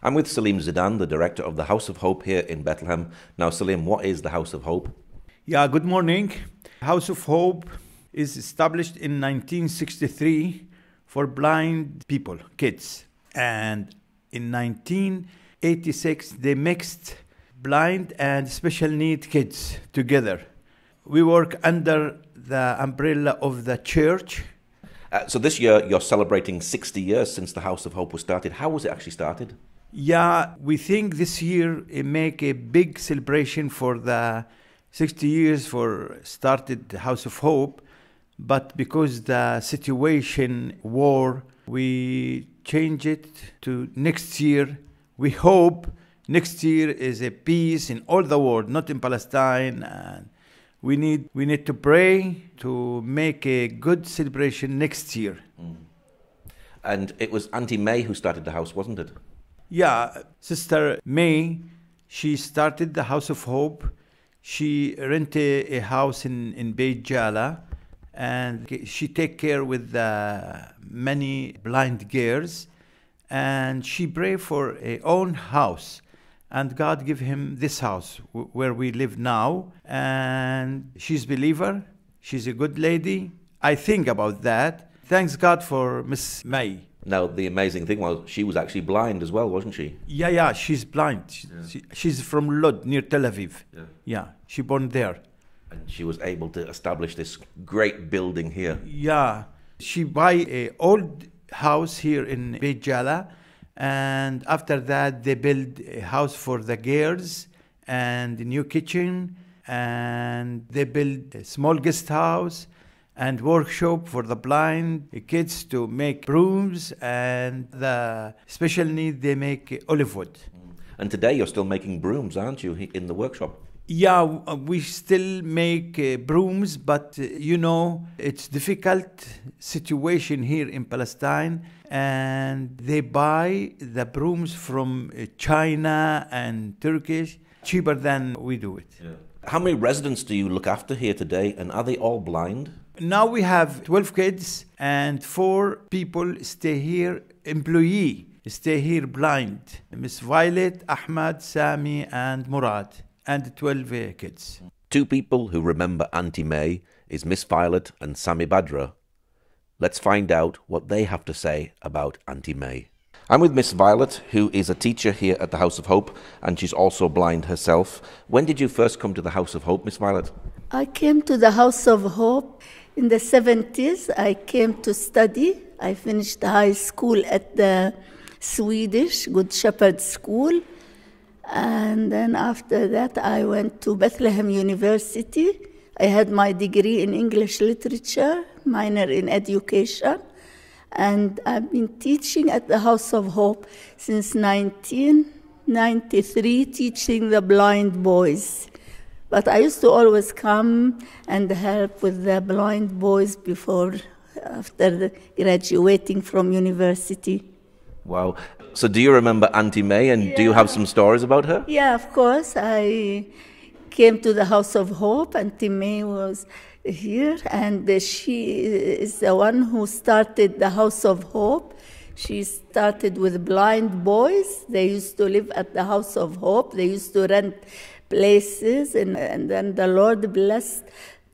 I'm with Salim Zeidan, the director of the House of Hope here in Bethlehem. Now, Salim, what is the House of Hope? Yeah, good morning. House of Hope is established in 1963 for blind people, kids. And in 1986, they mixed blind and special need kids together. We work under the umbrella of the church. Uh, so this year you're celebrating 60 years since the House of Hope was started. How was it actually started? Yeah, we think this year it make a big celebration for the 60 years for started House of Hope, but because the situation war, we change it to next year. We hope next year is a peace in all the world, not in Palestine. And we need we need to pray to make a good celebration next year. Mm. And it was Auntie May who started the house, wasn't it? Yeah, Sister May, she started the House of Hope. She rented a house in, in Beit Jala and she take care with the many blind girls. And she pray for a own house. And God give him this house where we live now. And she's believer. She's a good lady. I think about that. Thanks God for Miss May now, the amazing thing was she was actually blind as well, wasn't she? Yeah, yeah, she's blind. She, yeah. she, she's from Lod, near Tel Aviv. Yeah. yeah, she born there. And she was able to establish this great building here. Yeah, she buy a old house here in Beit Jala, and after that they build a house for the girls and a new kitchen, and they build a small guest house and workshop for the blind kids to make brooms and the special need they make olive wood. Mm. And today you're still making brooms, aren't you, in the workshop? Yeah, we still make uh, brooms, but uh, you know it's difficult situation here in Palestine, and they buy the brooms from uh, China and Turkish cheaper than we do it. Yeah. How many residents do you look after here today, and are they all blind? Now we have 12 kids and four people stay here, employee stay here blind. Miss Violet, Ahmad, Sami, and Murad, and 12 uh, kids. Two people who remember Auntie May is Miss Violet and Sami Badra. Let's find out what they have to say about Auntie May. I'm with Miss Violet, who is a teacher here at the House of Hope, and she's also blind herself. When did you first come to the House of Hope, Miss Violet? I came to the House of Hope in the 70s, I came to study. I finished high school at the Swedish Good Shepherd School. And then after that, I went to Bethlehem University. I had my degree in English literature, minor in education. And I've been teaching at the House of Hope since 1993, teaching the blind boys. But I used to always come and help with the blind boys before, after graduating from university. Wow. So do you remember Auntie May and yeah. do you have some stories about her? Yeah, of course. I came to the House of Hope. Auntie May was here and she is the one who started the House of Hope. She started with blind boys. They used to live at the House of Hope. They used to rent places, and, and then the Lord blessed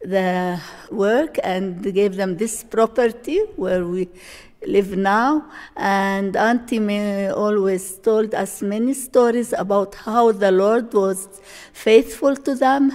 the work and gave them this property where we live now. And Auntie May always told us many stories about how the Lord was faithful to them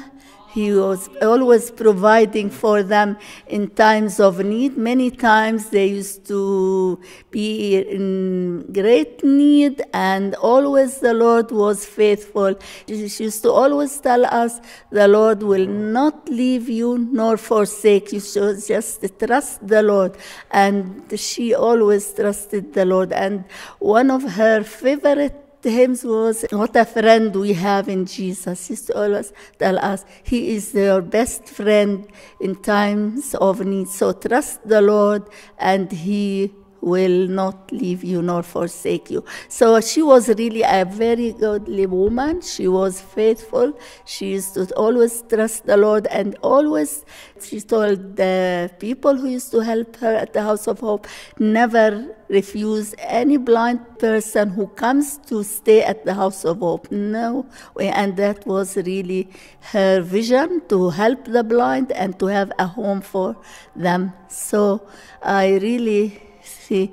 he was always providing for them in times of need. Many times they used to be in great need, and always the Lord was faithful. She used to always tell us, The Lord will not leave you nor forsake you. So just trust the Lord. And she always trusted the Lord. And one of her favorite hymns was what a friend we have in Jesus. He used to always tell us He is your best friend in times of need. So trust the Lord, and He will not leave you nor forsake you. So she was really a very godly woman. She was faithful. She used to always trust the Lord and always she told the people who used to help her at the House of Hope never refuse any blind person who comes to stay at the House of Hope. No, and that was really her vision to help the blind and to have a home for them. So I really see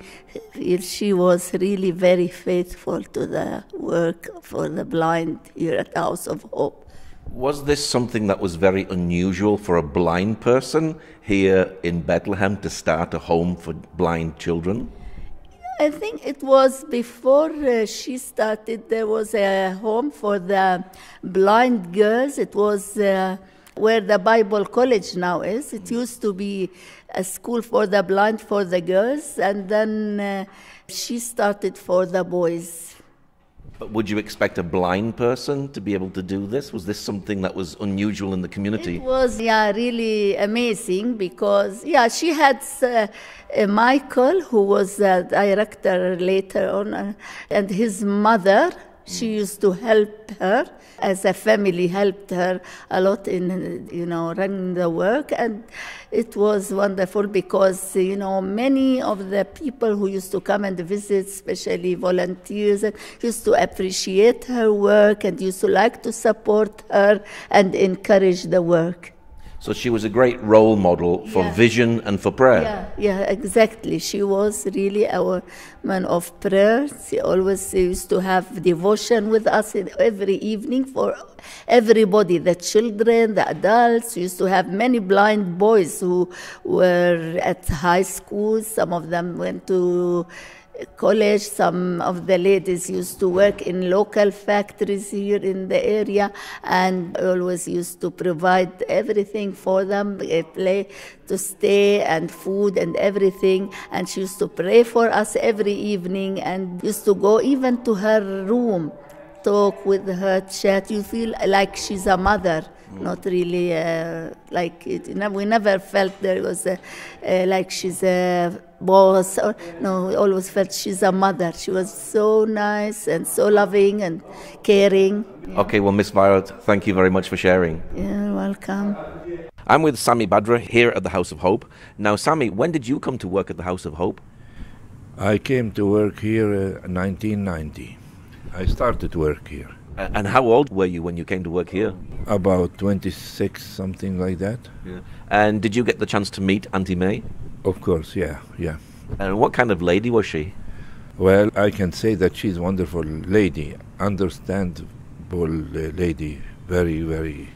she was really very faithful to the work for the blind here at House of Hope. Was this something that was very unusual for a blind person here in Bethlehem to start a home for blind children? I think it was before uh, she started, there was a home for the blind girls. It was uh, where the Bible College now is. It used to be a school for the blind for the girls, and then uh, she started for the boys. But would you expect a blind person to be able to do this? Was this something that was unusual in the community? It was, yeah, really amazing because, yeah, she had uh, uh, Michael, who was a director later on, uh, and his mother she used to help her as a family helped her a lot in you know running the work. And it was wonderful because you know many of the people who used to come and visit especially volunteers used to appreciate her work and used to like to support her and encourage the work so she was a great role model for Yeah. vision and for prayer. Yeah, yeah, exactly. She was really our man of prayer. She always used to have devotion with us in- every evening for everybody, the children, the adults. We used to have many blind boys who were at high school. Some of them went to college. Some of the ladies used to work in local factories here in the area and always used to provide everything for them, eh, a place to stay and food and everything. And she used to pray for us every evening and used to go even to her room, talk with her, chat. You feel like she's a mother. Not really uh, like it. We never felt there was a, uh, like she's a boss. Or, no, we always felt she's a mother. She was so nice and so loving and caring. Okay, well, Miss Violet, thank you very much for sharing. You're welcome. I'm with Sami Badra here at the House of Hope. Now, Sami, when did you come to work at the House of Hope? I came to work here uh, 1990. I started work here A- And how old were you when you came to work here? about 26, something like that. Yeah. And did you get the chance to meet Auntie May? Of course, yeah, yeah. And what kind of lady was she? Well, I can say that she's a wonderful lady, understandable lady, very, very,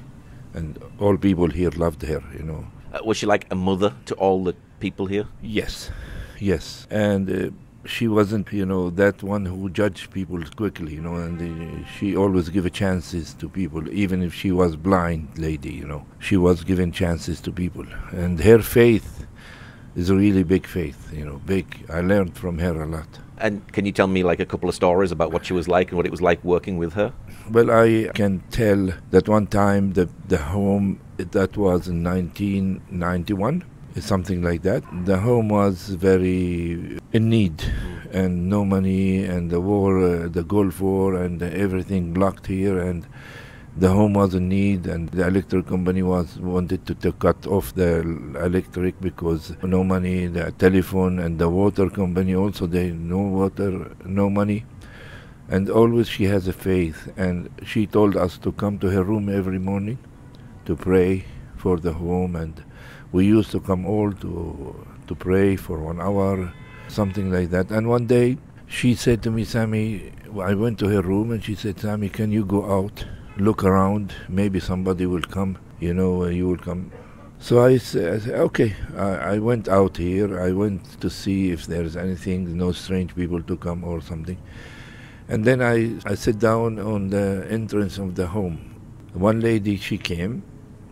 and all people here loved her, you know. Uh, was she like a mother to all the people here? Yes, yes, and uh, she wasn't, you know, that one who judged people quickly, you know, and uh, she always gave chances to people, even if she was blind lady, you know, she was giving chances to people, and her faith is a really big faith, you know, big. I learned from her a lot. And can you tell me like a couple of stories about what she was like and what it was like working with her? Well, I can tell that one time the the home that was in 1991, something like that. The home was very in need, and no money, and the war, uh, the Gulf War, and everything blocked here, and the home was in need, and the electric company was wanted to, to cut off the electric because no money. The telephone and the water company also they no water, no money and always she has a faith and she told us to come to her room every morning to pray for the home and we used to come all to to pray for one hour something like that and one day she said to me Sami i went to her room and she said Sami can you go out look around maybe somebody will come you know uh, you will come so I said, okay. I, I went out here. I went to see if there's anything, no strange people to come or something. And then I, I sit down on the entrance of the home. One lady, she came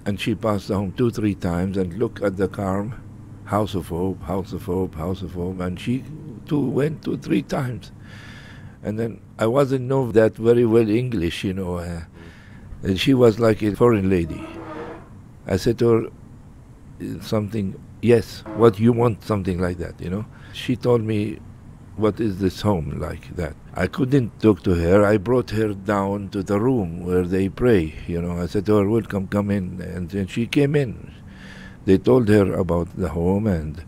and she passed the home two, three times and looked at the car, House of Hope, House of Hope, House of Hope, and she too went two, three times. And then I wasn't know that very well English, you know. Uh, and she was like a foreign lady. I said to her, something, yes, what you want, something like that, you know. She told me, what is this home like that? I couldn't talk to her. I brought her down to the room where they pray. You know, I said to her, welcome, come in. And then she came in. They told her about the home and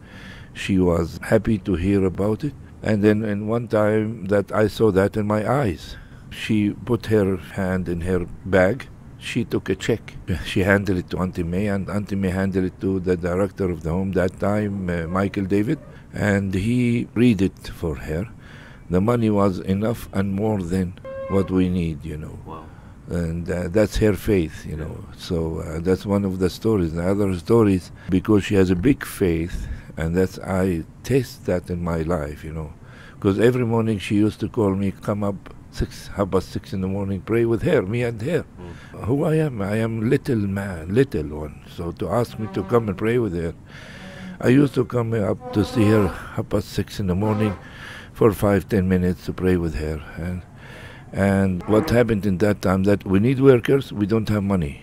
she was happy to hear about it. And then in one time that I saw that in my eyes, she put her hand in her bag. She took a check. She handed it to Auntie May, and Auntie May handed it to the director of the home that time, uh, Michael David, and he read it for her. The money was enough and more than what we need, you know. Wow. And uh, that's her faith, you know. So uh, that's one of the stories. The other stories, because she has a big faith, and that's I taste that in my life, you know. Because every morning she used to call me, come up six, half past six in the morning, pray with her, me and her. Mm. Who I am, I am little man, little one. So to ask me to come and pray with her, I used to come up to see her half past six in the morning for five, ten minutes to pray with her. And and what happened in that time that we need workers, we don't have money.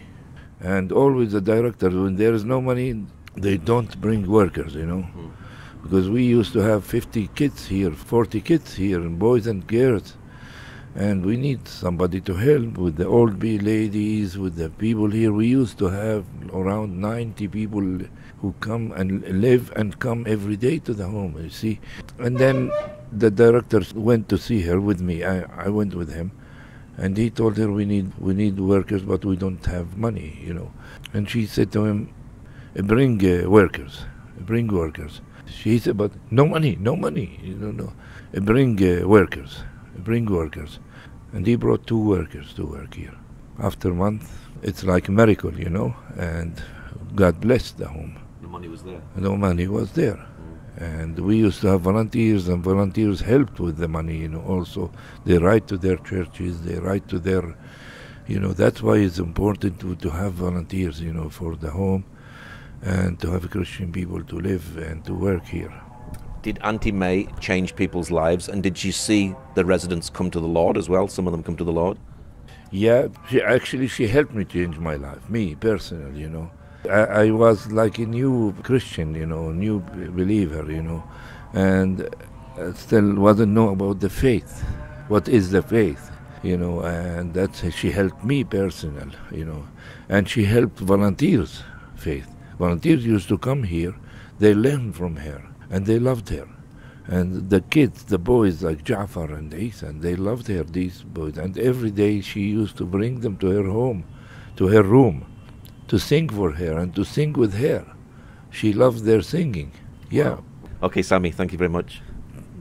And always the director, when there is no money, they don't bring workers, you know. Mm. Because we used to have 50 kids here, 40 kids here, and boys and girls. And we need somebody to help with the old ladies, with the people here. We used to have around 90 people who come and live and come every day to the home, you see. And then the director went to see her with me. I, I went with him. And he told her we need we need workers, but we don't have money, you know. And she said to him, "Bring uh, workers, bring workers." She said, "But no money, no money, you know, no. Bring uh, workers, bring workers." And he brought two workers to work here. After a month, it's like a miracle, you know. And God blessed the home. The money was there. No money was there. Mm. And we used to have volunteers, and volunteers helped with the money, you know, also. They write to their churches, they write to their, you know, that's why it's important to, to have volunteers, you know, for the home and to have Christian people to live and to work here. Did Auntie May change people's lives, and did you see the residents come to the Lord as well? Some of them come to the Lord. Yeah, she actually she helped me change my life, me personally, you know. I, I was like a new Christian, you know, new believer, you know, and uh, still wasn't know about the faith. What is the faith, you know? And that she helped me personal, you know, and she helped volunteers, faith. Volunteers used to come here, they learned from her, and they loved her. And the kids, the boys like Jafar and Isan, they loved her, these boys. And every day she used to bring them to her home, to her room, to sing for her and to sing with her. She loved their singing. Yeah. Okay, Sami, thank you very much.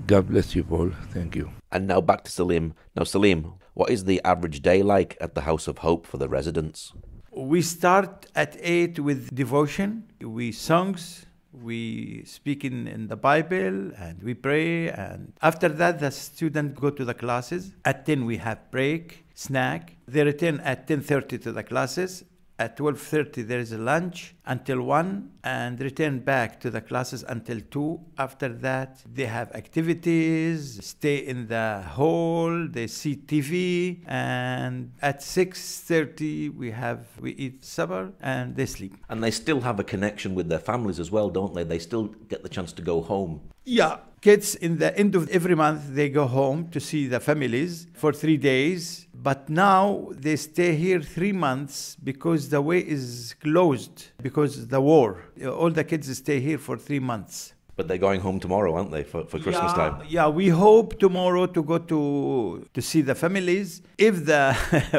God bless you, Paul. Thank you. And now back to Salim. Now, Salim, what is the average day like at the House of Hope for the residents? We start at 8 with devotion. We songs, we speak in, in the Bible and we pray and after that the students go to the classes. At 10 we have break, snack. They return at 10:30 to the classes. At 12:30 there is a lunch until 1 and return back to the classes until 2. After that they have activities, stay in the hall, they see TV and at 6:30 we have we eat supper and they sleep. And they still have a connection with their families as well, don't they? They still get the chance to go home. Yeah, kids in the end of every month they go home to see the families for 3 days but now they stay here three months because the way is closed because the war. All the kids stay here for three months. But they're going home tomorrow, aren't they, for, for Christmas yeah, time? Yeah, we hope tomorrow to go to to see the families. If the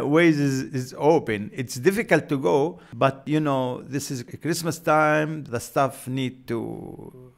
ways is, is open, it's difficult to go, but you know this is Christmas time. The staff need to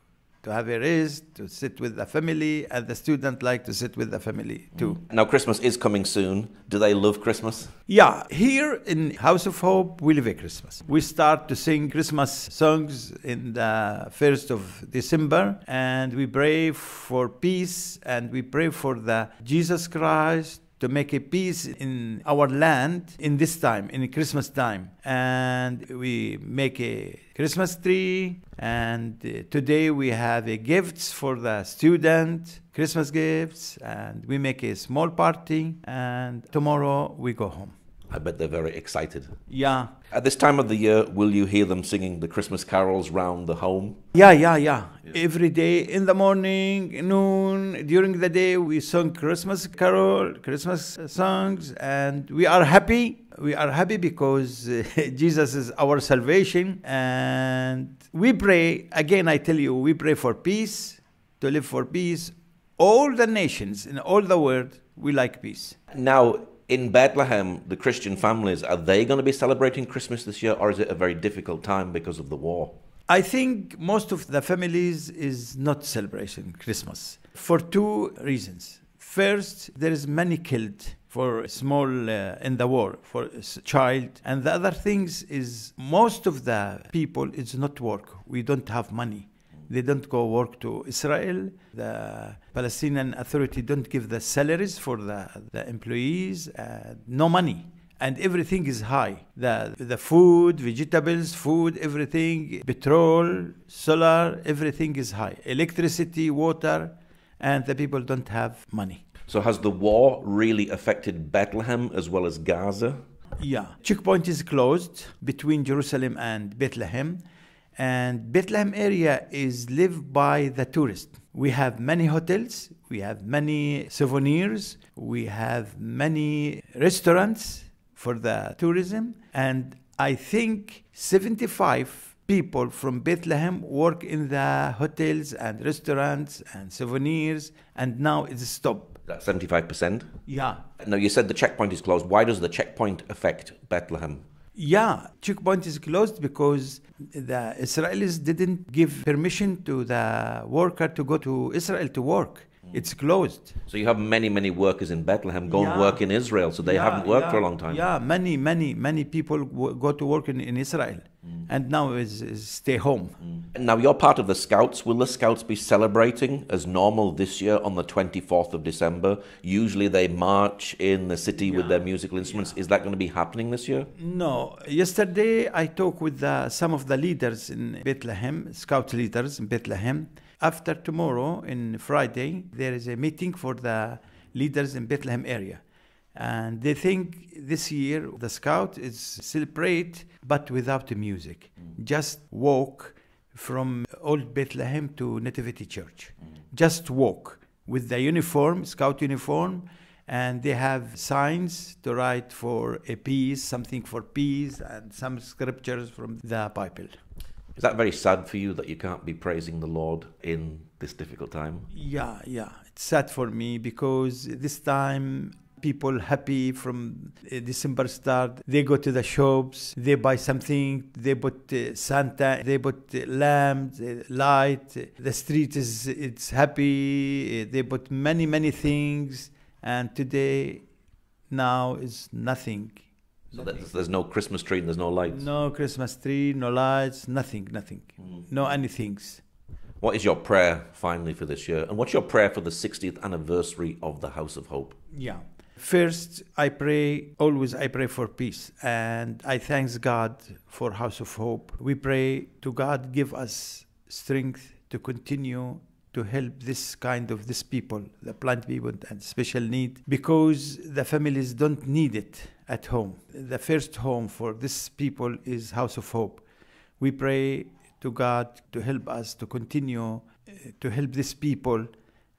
to have a rest, to sit with the family, and the student like to sit with the family too. Mm. Now, Christmas is coming soon. Do they love Christmas? Yeah, here in House of Hope, we live a Christmas. We start to sing Christmas songs in the 1st of December, and we pray for peace, and we pray for the Jesus Christ to make a peace in our land in this time, in Christmas time. And we make a Christmas tree. And uh, today we have a gifts for the student, Christmas gifts, and we make a small party. And tomorrow we go home. I bet they're very excited. Yeah. At this time of the year, will you hear them singing the Christmas carols round the home? Yeah, yeah, yeah. Every day in the morning, noon, during the day, we sing Christmas carol, Christmas songs, and we are happy. We are happy because uh, Jesus is our salvation, and we pray. Again, I tell you, we pray for peace, to live for peace. All the nations in all the world, we like peace. Now, in Bethlehem, the Christian families, are they going to be celebrating Christmas this year, or is it a very difficult time because of the war? I think most of the families is not celebrating Christmas for two reasons. First, there is many killed for small uh, in the war for child, and the other things is most of the people is not work. We don't have money. They don't go work to Israel. The Palestinian Authority don't give the salaries for the, the employees. Uh, no money and everything is high. The the food, vegetables, food, everything, petrol, solar, everything is high. Electricity, water, and the people don't have money. So, has the war really affected Bethlehem as well as Gaza? Yeah, checkpoint is closed between Jerusalem and Bethlehem, and Bethlehem area is lived by the tourists. We have many hotels, we have many souvenirs, we have many restaurants for the tourism, and I think 75 people from Bethlehem work in the hotels and restaurants and souvenirs, and now it's stopped. That's 75%. Yeah, Now, you said the checkpoint is closed. Why does the checkpoint affect Bethlehem? Yeah, checkpoint is closed because the Israelis didn't give permission to the worker to go to Israel to work. Mm. It's closed. So, you have many, many workers in Bethlehem go and work in Israel, so they Yeah, haven't worked yeah, for a long time. Yeah, many, many, many people w- go to work in, in Israel, mm. and now is, is stay home. Mm. And Now, you're part of the Scouts. Will the Scouts be celebrating as normal this year on the 24th of December? Usually they march in the city with their musical instruments. Is that going to be happening this year? No, yesterday I talked with the, some of the leaders in Bethlehem, scout leaders in Bethlehem. After tomorrow, in Friday, there is a meeting for the leaders in Bethlehem area. And they think this year the scout is celebrate, but without the music. Just walk from Old Bethlehem to Nativity Church. Just walk with the uniform, scout uniform, and they have signs to write for a peace, something for peace, and some scriptures from the Bible. Is that very sad for you that you can't be praising the Lord in this difficult time? Yeah, yeah, it's sad for me because this time people happy from uh, December start. They go to the shops, they buy something, they bought uh, Santa, they bought uh, lamps, uh, light. The street is it's happy. They bought many many things, and today now is nothing. So there's, there's no Christmas tree and there's no lights. No Christmas tree, no lights, nothing, nothing, hmm. no anythings. What is your prayer finally for this year? And what's your prayer for the 60th anniversary of the House of Hope? Yeah. First, I pray, always I pray for peace. And I thanks God for House of Hope. We pray to God give us strength to continue to help this kind of this people, the blind people and special need, because the families don't need it at home. The first home for this people is House of Hope. We pray to God to help us to continue uh, to help these people,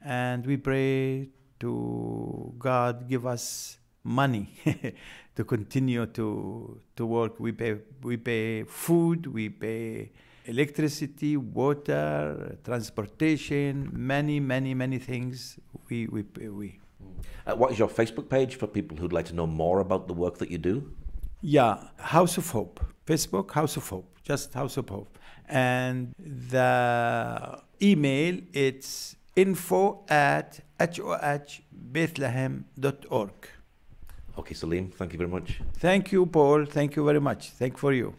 and we pray to God give us money to continue to to work. We pay we pay food, we pay electricity, water, transportation, many many many things. We we we. Uh, what is your Facebook page for people who'd like to know more about the work that you do? Yeah, House of Hope. Facebook, House of Hope. Just House of Hope. And the email, it's info at hohbethlehem.org. Okay, Salim, thank you very much. Thank you, Paul. Thank you very much. Thank for you.